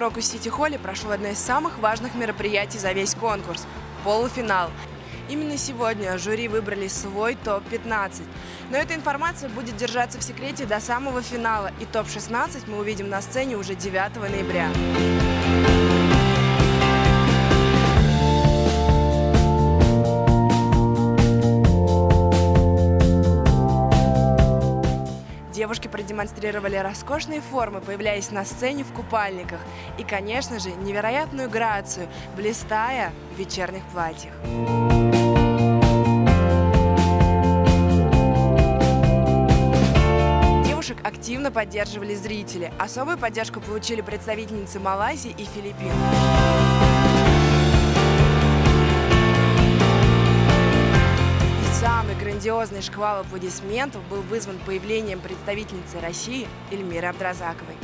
Московском Сити-холле прошло одно из самых важных мероприятий за весь конкурс – полуфинал. Именно сегодня жюри выбрали свой топ-15. Но эта информация будет держаться в секрете до самого финала, и топ-16 мы увидим на сцене уже 9 ноября. Девушки продемонстрировали роскошные формы, появляясь на сцене в купальниках. И, конечно же, невероятную грацию, блистая в вечерних платьях. Девушек активно поддерживали зрители. Особую поддержку получили представительницы Малайзии и Филиппин. Грандиозный шквал аплодисментов был вызван появлением представительницы России Эльмиры Абдразаковой.